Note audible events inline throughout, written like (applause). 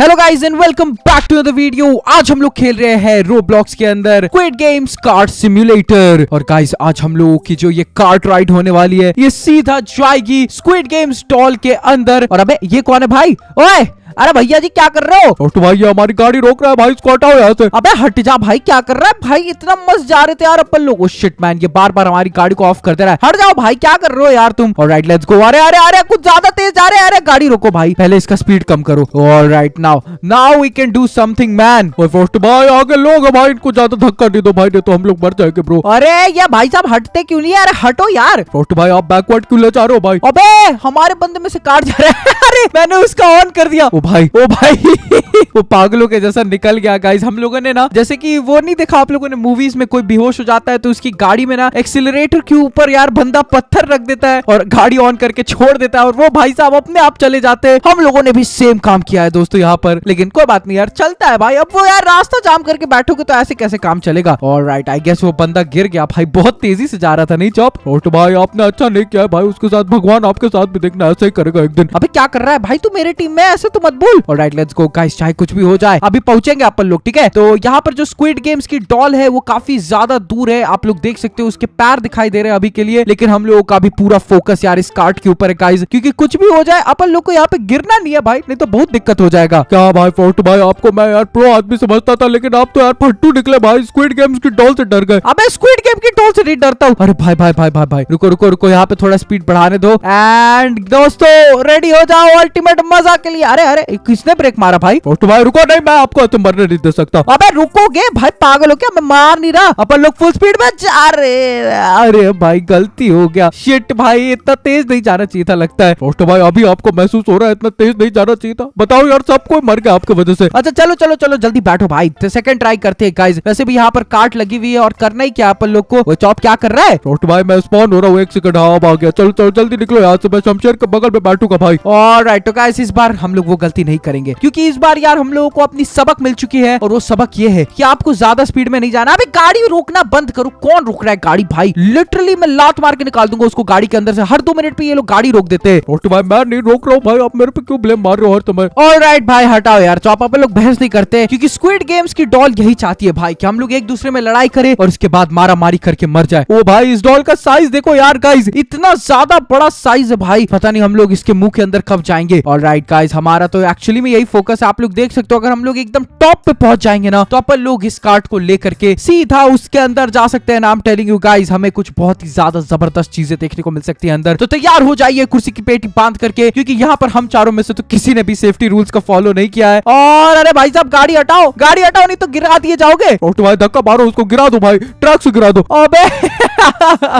Hello guys and welcome back to the video आज हम लोग खेल रहे हैं रोब्लॉक्स के अंदर क्विड गेम्स कार्ड सिम्युलेटर और गाइस आज हम लोगों की जो ये कार्ड राइड होने वाली है, ये सीधा जाएगी स्क्विड गेम्स स्टॉल के अंदर। और अबे, ये कौन है भाई? ओए! अरे भैया जी क्या कर रहे हो? तो भाई ये हमारी गाड़ी रोक रहा है भाई इसको हटाओ यहाँ से। अबे हट जा भाई क्या कर रहा है? भाई इतना मस्त जा रहे थे यार अपन लोग। शिट मैन ये बार बार हमारी गाड़ी को ऑफ़ कर दे रहा है। हट जाओ भाई क्या कर रहे हो यार तुम? और राइट लेट्स गो अरे अरे अरे कुछ ज़्यादा तेज जा रहे हैं। अरे गाड़ी रोको भाई। पहले इसका स्पीड कम करो। All right now now we can do something man first भाई आगे लोग भाई इनको ज़्यादा धक्का नहीं दो भाई नहीं तो हम लोग मर जाएँगे ब्रो अरे ये भाई साहब हटते क्यों नहीं अरे हटो यार। फ़र्स्ट भाई आप बैकवर्ड क्यों ले जा रहे हो भाई? अबे हमारे बंदे में से कार जा रहा है। (laughs) अरे मैंने उसका ऑन कर दिया। भाई। ओ भाई, (laughs) वो पागलों के जैसा निकल गया गाइज़ हम लोगों ने ना, जैसे कि वो नहीं देखा, आप लोगों ने मूवीज़ में कोई बेहोश हो जाता है तो उसकी गाड़ी में ना एक्सिलरेटर के ऊपर यार बंदा पत्थर रख देता है और गाड़ी ऑन करके छोड़ देता है और वो भाई साहब अपने आप चले जाते हैं। हम लोगों ने भी सेम काम किया है दोस्तों यहाँ पर। लेकिन कोई बात नहीं यार, चलता है भाई। अब वो यार रास्ता जाम करके बैठोगे तो ऐसे कैसे काम चलेगा? और राइट आई गेस वो बंदा गिर गया। भाई, बहुत तेज़ी से जा रहा था, नहीं चौप? फ़र्स्ट भाई, आपने अच्छा नहीं किया भाई, उसके साथ भगवान आपके साथ भी देखना ऐसा ही करेगा एक दिन। अभी क्या कर रहा है? भाई, तू मेरे टीम में ऐसे तो मत बोल। और राइट लेट्स गो गाइस चाहे कुछ भी हो जाए अभी पहुँचेंगे अपन लोग ठीक है? तो यहाँ पर जो स्क्विड गेम्स की डॉल है वो काफ़ी ज़्यादा दूर है। आप लोग देख सकते हो उसके पैर दिखाई दे रहे हैं अभी के लिए लेकिन हम लोगों का भी पूरा फोकस यार इस कार्ट के ऊपर है गाइस क्योंकि कुछ भी हो जाए अपन लोग को यहाँ पे गिरना नहीं है भाई नहीं तो बहुत दिक्कत हो जाएगा। क्या भाई फ़र्स्ट भाई आपको मैं यार प्रो आदमी समझता था लेकिन आप तो यार फट्टू निकले भाई स्क्विड गेम्स की डॉल से डर गए। अबे स्क्विड गेम की डॉल से नहीं डरता हूँ। अरे भाई भाई भाई भाई भाई रुको रुको रुको यहाँ पे थोड़ा स्पीड बढ़ाने दो। एंड दोस्तों रेडी हो जाओ अल्टीमेट मज़ा के लिए। अरे अरे किसने ब्रेक मारा भाई? फ़र्स्ट भाई रुको नहीं मैं आपको तो मरने नहीं दे सकता। अबे रुकोगे? भाई पागल हो क्या? मैं मार नहीं रहा। अपन लोग फुल स्पीड में जा रहे अरे भाई गलती हो गया। शिट भाई इतना तेज नहीं जाना चाहिए था लगता है। फ़र्स्ट भाई अभी आपको महसूस हो रहा है इतना तेज नहीं जाना चाहिए था। बताओ यार सब कोई मर गया आपकी वजह से। अच्छा चलो चलो चलो जल्दी बैठो भाई। सेकंड ट्राई करते हैं गाइस वैसे भी यहाँ पर कार्ट लगी हुई है और करना ही क्या अपन लोग को? वो चॉप क्या कर रहा है? फ़र्स्ट भाई मैं स्पॉन हो रहा हूँ एक सेकंड हाँ आ गया। चलो चलो जल्दी निकलो यहाँ से। मैं शमशेर के बगल में बैठूँगा भाई। और राइट तो गाइस इस बार हम लोग वो गलती नहीं करेंगे। क्योंकि इस बार यार हम लोगों को अपनी सबक मिल चुकी है और वो सबक ये है कि आपको ज़्यादा स्पीड में नहीं जाना। अभी गाड़ी रोकना बंद करो। कौन रोक रहा है गाड़ी भाई? लिटरली मैं लात मार के निकाल दूँगा उसको गाड़ी के अंदर से। हर दो मिनट पे ये लोग गाड़ी रोक देते हैं। भाई मैं नहीं रोक रहा हूँ भाई। आप मेरे पे क्यों ब्लेम मार रहे हो समय? ऑल राइट भाई हटाओ यार। चौपा पे लोग बहस नहीं करते। क्योंकि स्क्विड गेम्स की डॉल यही चाहती है भाई कि हम लोग एक दूसरे में लड़ाई करें और उसके बाद मारा मारी करके मर जाए। ओ भाई इस डॉल का साइज़ देखो यार गाइस इतना ज़्यादा बड़ा साइज़ है भाई। पता नहीं हम लोग इसके मुँह के अंदर कब जाएँगे। ऑल राइट गाइज़ हमारा तो एक्चुअली में यही फोकस आप लोग देख सकते हो अगर हम लोग एकदम टॉप पे पहुँच जाएँगे ना तो अपन लोग इस कार्ट को लेकर के सीधा उसके अंदर जा सकते हैं। नाम टेलिंग यू गाइस हमें कुछ बहुत ही ज़्यादा ज़बरदस्त चीज़ें देखने को मिल सकती है अंदर। तो तैयार हो जाइए कुर्सी की पेटी बाँध करके क्योंकि यहाँ पर हम चारों में से तो किसी ने भी सेफ्टी रूल्स का फॉलो नहीं किया है। और अरे भाई साहब गाड़ी हटाओ गाड़ी हटाओ नहीं तो गिरा दिए जाओगे। फ़र्स्ट भाई धक्का मारो उसको गिरा दो भाई ट्रक से गिरा दो। अबे!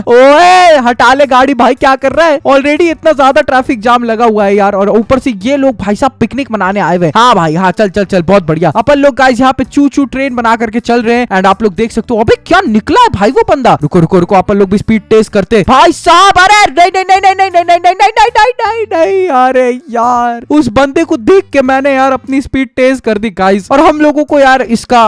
ओए हटा ले गाड़ी भाई क्या कर रहा है ऑलरेडी इतना ज़्यादा ट्रैफ़िक जाम लगा हुआ है यार और ऊपर से ये लोग भाई साहब पिकनिक मनाने आए हुए हाँ भाई हाँ चल चल चल बहुत बढ़िया अपन लोग गाइस यहाँ पे चू चू ट्रेन बना करके चल रहे हैं एंड आप लोग देख सकते हो अबे क्या निकला है भाई वो बंदा रुको रुको रुको अपन लोग भी स्पीड टेस्ट करते भाई साहब अरे नहीं नहीं नहीं नहीं नहीं नहीं नहीं नहीं नहीं नहीं नहीं नहीं अरे यार उस बंदे को देख के मैंने यार अपनी स्पीड टेस्ट कर दी गाइस और हम लोगों को यार इसका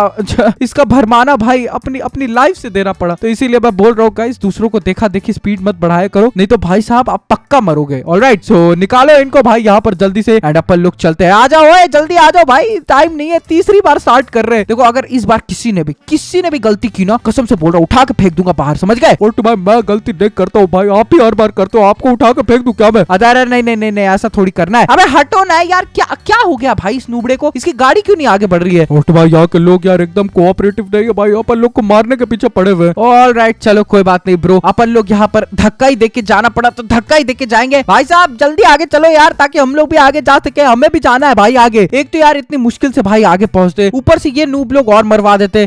इसका भरमाना भाई अपनी अपनी लाइफ से देना पड़ा तो इसीलिए मैं बोल रहा हूँ गाइस दूसरों को देखा देखी स्पीड मत बढ़ाया करो नहीं तो भाई साहब आप पक्का मरोगे ऑलराइट सो निकालो इनको भाई यहाँ पर जल्दी से एंड अपन लोग चलते हैं। आ जाओ जल्दी आ जाओ भाई टाइम नहीं है तीसरी बार स्टार्ट कर रहे हैं। देखो अगर इस बार किसी ने भी किसी ने भी गलती की ना कसम से बोल रहा हूँ उठा के फेंक दूँगा बाहर समझ गए? भाई मैं गलती नहीं करता हूँ भाई आप ही हर बार करते हो आपको उठा के फेंक दू क्या मैं? अरे नहीं नहीं नहीं ऐसा थोड़ी करना है। अबे हटो ना यार क्या क्या हो गया भाई इस नूबड़े को? इसकी गाड़ी क्यों नहीं आगे बढ़ रही है? भाई यहाँ के लोग यार एकदम कोऑपरेटिव नहीं है भाई अपन लोग को मारने के पीछे पड़े हुए ऑल राइट चलो कोई बात नहीं ब्रो अपन लोग यहाँ पर धक्का ही देके जाना पड़ा तो धक्का ही देके जाएँगे। भाई साहब, जल्दी आगे चलो यार, ताकि हम लोग भी आगे जा सके। हमें भी जाना है भाई आगे। एक तो यार, इतनी मुश्किल से भाई आगे पहुँचते ऊपर से ये नूब लोग और मरवा देते।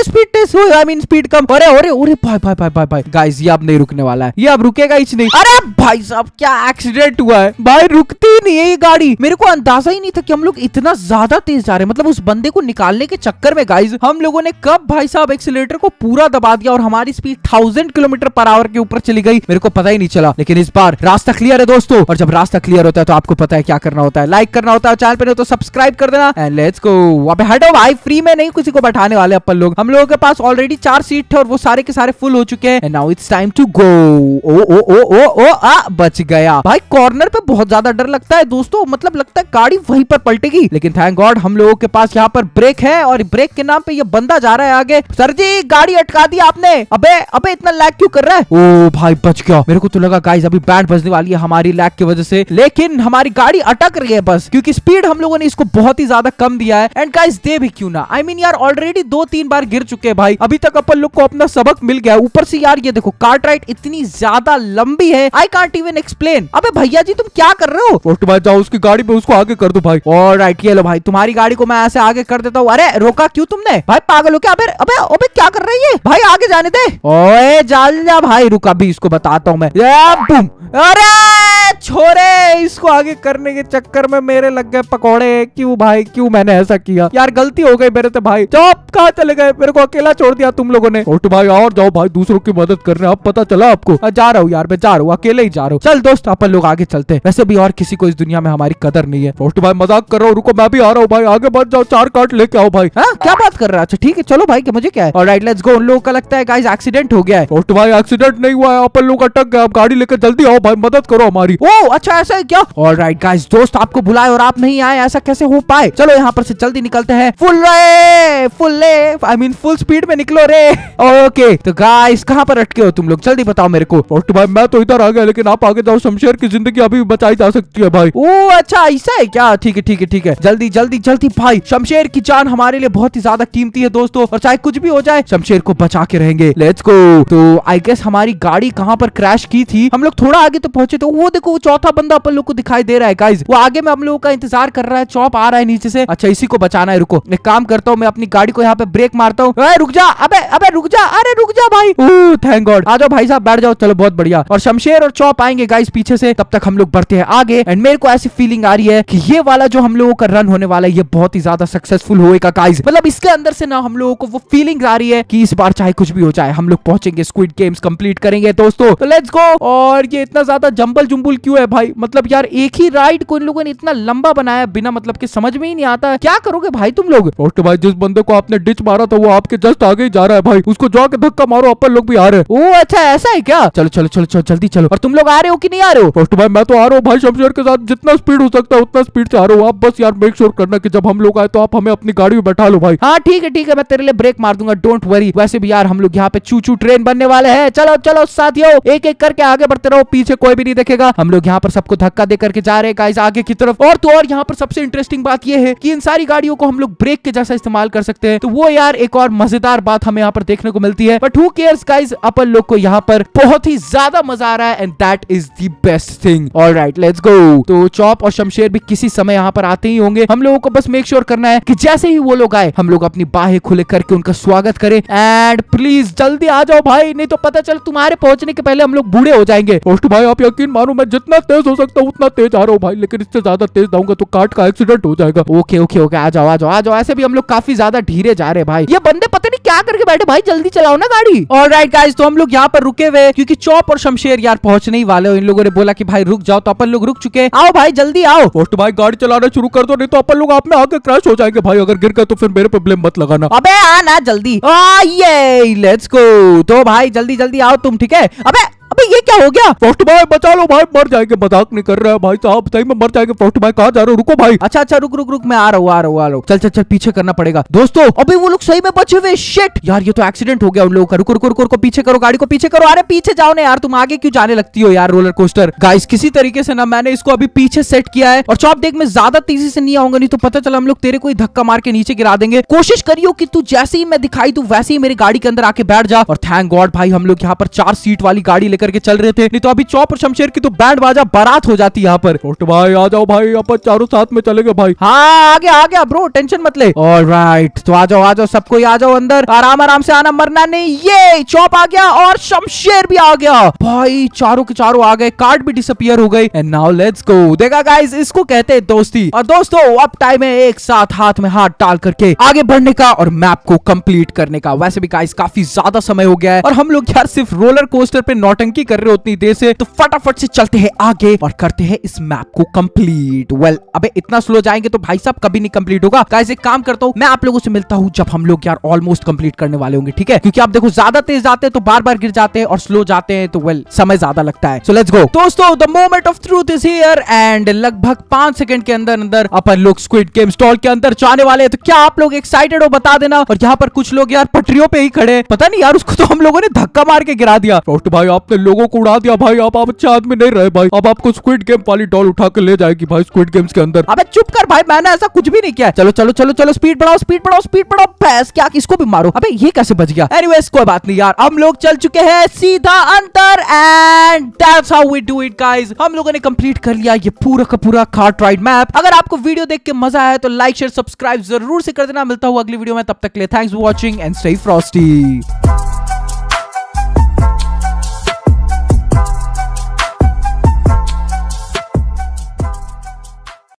स्पीड आई मीन स्पीड कम। अरे अरे अरे भाई भाई भाई भाई भाई गाइस ये अब नहीं रुकने वाला है। ये अब रुकेगा ही नहीं। अरे, भाई साहब, क्या एक्सीडेंट हुआ है? भाई, रुकती ही नहीं है ये गाड़ी। मेरे को अंदाज़ा ही नहीं था कि हम लोग इतना ज़्यादा तेज जा रहे हैं। मतलब उस बंदे को निकालने के चक्कर में गाइस हम लोगों ने कब भाई साहब एक्सीलेटर को पूरा दबा दिया और हमारी speed thousand kilometre per hour के ऊपर चली गई। मेरे को पता ही नहीं चला, लेकिन इस बार रास्ता क्लियर है दोस्तों। और जब रास्ता क्लियर होता है तो आपको पता है क्या करना होता है। लाइक करना होता है चैनल पे नहीं तो सब्सक्राइब कर देना। एंड लेट्स गो अबे हटो भाई फ्री में नहीं किसी को बैठाने वाले अपन लोग। हम लोगों के पास ऑलरेडी चार सीट थे और वो सारे के सारे फुल हो चुके हैं। Now it's time to go ओ ओ ओ ओ ओ, आ, बच गया। भाई कॉर्नर पे बहुत ज़्यादा डर लगता है दोस्तों। मतलब लगता है गाड़ी वहीं पर पलटेगी। लेकिन थैंक गॉड हम लोगों के पास यहाँ पर ब्रेक है, और ब्रेक के नाम पे ये बंदा जा रहा है आगे। सर जी, गाड़ी अटका दी आपने। अबे अबे इतना लैग क्यों कर रहा है? ओ भाई बच गया। मेरे को तो लगा गाइस अभी बैंड बजने वाली है हमारी लैग की वजह से। लेकिन हमारी गाड़ी अटक रही है बस क्योंकि स्पीड हम लोगों ने इसको बहुत ही ज़्यादा कम दिया है। एंड गाइस दे भी क्यों ना? आई I मीन mean, यार ऑलरेडी दो तीन बार गिर चुके हैं भाई। अभी तक अपन लोग को अपना सबक मिल गया ऊपर से यार ये देखो कार्ट राइड इतनी ज़्यादा लंबी है। आई कांट इवन एक्सप्लेन अबे भैया जी तुम क्या कर रहे हो? भाई जाओ उसकी गाड़ी पे उसको आगे कर दो भाई। और राइट ये लो भाई तुम्हारी गाड़ी को मैं ऐसे आगे कर देता हूँ। अरे रोका क्यों तुमने? भाई पागल हो क्या? अबे अबे अबे क्या कर रही है भाई आगे जाने दे। ओए जाल जा भाई रुका भी इसको बताता हूँ मैं। बूम अरे छोरे इसको आगे करने के चक्कर में मेरे लग गए पकौड़े। क्यों भाई क्यों मैंने ऐसा किया? यार गलती हो गई मेरे से भाई। चौप कहा चले गए? मेरे को अकेला छोड़ दिया तुम लोगों ने। पोस्ट भाई और जाओ भाई दूसरों की मदद कर करने। अब पता चला आपको। जा रहा हूँ यार मैं जा रहा हूँ अकेले ही जा रहा हूँ। चल दोस्त अपन लोग आगे चलते हैं। वैसे भी और किसी को इस दुनिया में हमारी कदर नहीं है। पोस्ट भाई मज़ाक कर रहा हूँ रुको मैं भी आ रहा हूँ भाई। आगे बढ़ जाओ चार कार्ड लेके आओ भाई। हाँ क्या बात कर रहा है? अच्छा ठीक है चलो भाई मुझे क्या है? और राइट लेट्स गो उन लोगों का लगता है गाइस एक्सीडेंट हो गया है। पोस्ट भाई एक्सीडेंट नहीं हुआ है अपन लोग अटक गए आप गाड़ी लेकर जल्दी आओ भाई मदद करो हमारी। ओ अच्छा ऐसा है क्या? और राइट गाइस दोस्त आपको बुलाए और आप नहीं आए ऐसा कैसे हो पाए? चलो यहाँ पर से जल्दी निकलते हैं। फुल रे फुल रे आई मीन फुल स्पीड में निकलो रे। ओके तो गाइस कहाँ पर अटके हो तुम लोग? जल्दी बताओ मेरे को। पोस्ट भाई मैं तो इधर आ गया लेकिन आप आगे जाओ शमशेर की ज़िंदगी अभी बचाई जा सकती है भाई। ओ अच्छा ऐसा है क्या? ठीक है ठीक है ठीक है। जल्दी जल्दी जल्दी भाई शमशेर की जान हमारे लिए बहुत ही ज़्यादा कीमती है दोस्तों और चाहे कुछ भी हो जाए शमशेर को बचा के रहेंगे। लेट्स गो तो आई गेस हमारी गाड़ी कहाँ पर क्रैश की थी? हम लोग थोड़ा आगे तो पहुँचे तो वो देखो, वो चौथा बंदा अपन लोग को दिखाई दे रहा है गाइज़ वो आगे में हम लोगों का इंतज़ार कर रहा है चौप आ रहा है नीचे से। अच्छा इसी को बचाना है, रुको। एक काम करता हूँ, मैं अपनी गाड़ी को यहाँ पे ब्रेक मारता हूँ। रुक जा, अबे अबे, रुक जा, अरे, रुक जा भाई। थैंक गॉड आ जाओ भाई साहब, बैठ जाओ, चलो, बहुत बढ़िया। और शमशेर और चौप आएँगे गाइस पीछे से। तब तक हम लोग बढ़ते हैं आगे। एंड मेरे को ऐसी फीलिंग आ रही है कि ये वाला जो हम लोगों का रन होने वाला है, ये बहुत ही ज़्यादा सक्सेसफुल होएगा गाइस मतलब इसके अंदर से ना हम लोगों को वो फीलिंग आ रही है कि इस बार चाहे कुछ भी हो जाए, हम लोग पहुँचेंगे स्क्विड गेम्स कंप्लीट करेंगे दोस्तों। तो लेट्स गो और ये इतना ज़्यादा जंबल जुम्बुल क्यों है भाई? मतलब यार, एक ही राइड को इन लोगों ने इतना लंबा बनाया बिना मतलब के समझ में ही नहीं आता। क्या करोगे भाई तुम लोग? पोस्ट भाई, जिस बंदे को आपने डिच मारा था, वो आपके जस्ट आगे ही जा रहा है भाई। उसको जाके धक्का मारो, अपन लोग भी आ रहे ओ अच्छा ऐसा है क्या? चलो चलो चलो चलो, जल्दी चलो। और तुम लोग आ रहे हो कि नहीं आ रहे हो? पोस्ट भाई, मैं तो आ रहा हूँ भाई शमशेर के साथ। जितना स्पीड हो सकता है, उतना स्पीड से आ रहा हूँ। आप बस यार मेक श्योर करना कि जब हम लोग आए तो आप हमें अपनी गाड़ी में बैठा लो भाई। हाँ ठीक है ठीक है, मैं तेरे लिए ब्रेक मार दूँगा डोंट वरी वैसे भी यार, हम लोग यहाँ पे चू चू ट्रेन बनने वाले हैं। चलो चलो, साथियों एक एक करके आगे बढ़ते रहो। पीछे कोई भी नहीं देखेगा। हम लोग यहाँ पर सबको धक्का दे करके जा रहे हैं आगे की तरफ़। और तो और यहाँ पर सबसे इंटरेस्टिंग बात यह है कि इन सारी गाड़ियों को हम लोग ब्रेक के जैसा इस्तेमाल कर सकते हैं। तो वो यार एक और मज़ेदार बात हमें यहाँ पर देखने को मिलती है। बट हु केयर्स गाइस अपन लोग को यहाँ पर बहुत ही ज़्यादा मज़ा आ रहा है and that is the best thing all right let's go तो चौप और शमशेर भी किसी समय यहाँ पर आते ही होंगे। हम लोगों को बस मेक श्योर करना है कि जैसे ही वो लोग आए, हम लोग अपनी बाहें खुले करके उनका स्वागत करें। एंड प्लीज़ जल्दी आ जाओ। भाई नहीं तो पता चल तुम्हारे पहुँचने के पहले हम लोग बूढ़े हो जाएँगे। भाई आप यकीन मानो मैं जितना तेज हो सकता हूँ उतना तेज आ रहा हूँ भाई लेकिन इससे ज़्यादा तेज जाऊँगा तो कार्ट का एक्सीडेंट हो जाएगा। ओके ओके ओके आ जाओ आ जाओ आ जाओ ऐसे भी हम लोग काफ़ी ज़्यादा धीरे जा रहे भाई। ये बंदे पता नहीं क्या करके बैठे भाई जल्दी चलाओ ना गाड़ी। और राइट गाइस तो हम लोग यहाँ पर रुके हुए क्योंकि चौप और शमशेर यार पहुँचने ही वाले हो। इन लोगों ने बोला कि भाई रुक जाओ तो अपन लोग रुक चुके आओ भाई जल्दी आओ। पोस्ट भाई गाड़ी चलाना शुरू कर दो नहीं तो अपन लोग आप में आके क्रैश हो जाएँगे भाई। अगर गिर गए तो फिर मेरे पे ब्लेम मत लगाना। अबे आना जल्दी। आ ये लेट्स गो तो भाई जल्दी जल्दी आओ तुम ठीक है? अबे अबे ये क्या हो गया? पोस्ट भाई, बचा लो भाई, मर जाएँगे, मज़ाक नहीं कर रहा है भाई साहब। सही में मर जाएँगे पोस्ट भाई, कहाँ जा रहे हो? रुको भाई। अच्छा अच्छा रुक रुक रुक, मैं आ रहा हूँ, आ रहा हूँ, आ रहा हूँ। चल चल चल, पीछे करना पड़ेगा। दोस्तों, अभी वो लोग सही में बचे हुए शिट यार, ये तो एक्सीडेंट हो गया उन लोगों का। रुको रुको रुको पीछे करो, गाड़ी को पीछे करो। अरे, पीछे जाओ ना यार, तुम आगे क्यों जाने लगती हो यार रोलर कोस्टर गाइस किसी तरीके से ना, मैंने इसको अभी पीछे सेट किया है। और चौप देख, मैं ज़्यादा तेज़ी से नहीं आऊँगा, नहीं तो पता चला हम लोग तेरे को ही धक्का मार के नीचे गिरा देंगे। कोशिश करियो कि तू जैसे ही मैं दिखाई तू वैसे ही मेरी गाड़ी के अंदर आके बैठ जा। और थैंक गॉड भाई, हम लोग यहाँ पर चार सीट वाली गाड़ी लेकर करके चल रहे थे। नहीं तो अभी चौप और शमशेर की तो बैंड बाजा बारात हो जाती यहाँ पर। छोटे भाई आ जाओ भाई अपन चारों साथ में चलेंगे भाई। हाँ आगे आ गया ब्रो टेंशन मत ले। ऑल राइट तो आ जाओ आ जाओ सबको आ जाओ अंदर। आराम आराम से आना मरना नहीं। ये चौप आ गया और शमशेर भी आ गया। भाई चारों के चारों आ गए कार्ड भी डिसअपियर हो गई। एंड नाउ लेट्स गो देखा गाइस इसको कहते हैं दोस्ती। और दोस्तों अब टाइम है एक साथ हाथ में हाथ डाल करके आगे बढ़ने का और मैप को कंप्लीट करने का। वैसे भी गाइस काफ़ी ज़्यादा समय हो गया है। और हम लोग यार सिर्फ़ रोलर कोस्टर पे नौटंकी कर रहे हो उतनी देर से तो फटाफट से चलते हैं आगे और करते हैं इस मैप को कंप्लीट वेल अबे इतना स्लो जाएँगे तो भाई साहब कभी नहीं कंप्लीट होगा. गाइस एक काम करता हूँ, मैं आप लोगों से मिलता हूँ जब हम लोग यार ऑलमोस्ट कंप्लीट करने वाले होंगे, ठीक है? क्योंकि आप देखो, ज़्यादा तेज जाते हैं तो बार बार गिर जाते हैं और स्लो जाते हैं तो वेल समय ज़्यादा लगता है. सो लेट्स गो दोस्तों the moment of truth is here and लगभग पाँच सेकंड के अंदर अंदर अपन लोग स्क्विड गेम स्टॉल के अंदर जाने वाले हैं. तो क्या आप लोग एक्साइटेड हो बता देना. और यहाँ पर कुछ लोग यार पटरियों पे ही खड़े पता नहीं यार, उसको तो हम लोगों ने धक्का मार के गिरा दिया. छोटे भाई, आपने लोगों को उड़ा दिया भाई। आप आप अच्छे आदमी नहीं रहे भाई। अब आपको स्क्विड गेम वाली डॉल उठा के ले जाएगी भाई स्क्विड गेम्स के अंदर। अबे चुप कर भाई, मैंने ऐसा कुछ भी नहीं किया चलो चलो चलो चलो स्पीड बढ़ाओ स्पीड बढ़ाओ स्पीड बढ़ाओ। भैंस क्या किसको भी मारो। अबे, ये कैसे बच गया? एनीवेज कोई बात नहीं यार। हम लोग चल चुके हैं सीधा अंदर and that's how we do it guys हम लोगों ने कंप्लीट कर लिया ये पूरा का पूरा कार्ट राइड मैप अगर आपको वीडियो देख के मज़ा आया तो लाइक शेयर सब्सक्राइब ज़रूर से कर देना। मिलता हूँ अगली वीडियो में। तब तक के लिए thanks for watching and stay frosty